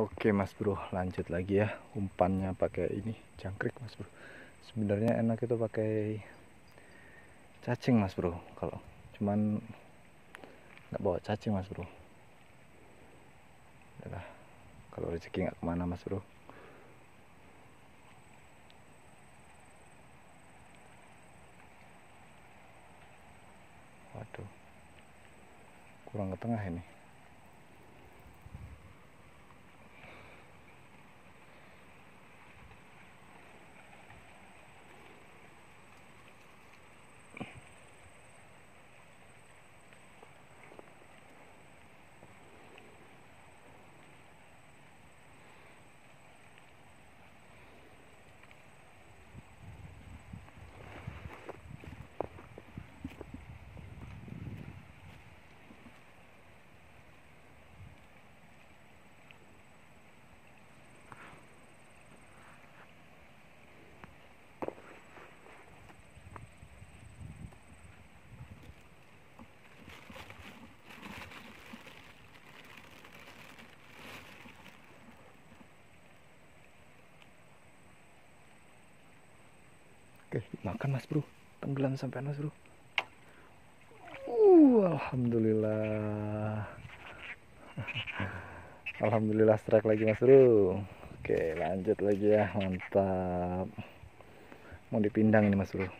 Oke mas bro, lanjut lagi ya umpannya pakai ini jangkrik mas bro. Sebenarnya enak itu pakai cacing mas bro. Kalau cuman nggak bawa cacing mas bro. Yalah, kalau rezeki nggak ke mana mas bro. Waduh, kurang ke tengah ini. Oke, makan mas bro. Tenggelam sampai mas bro. Uh, alhamdulillah. Alhamdulillah strike lagi mas bro. Oke, lanjut lagi ya, mantap. Mau dipindang ini mas bro.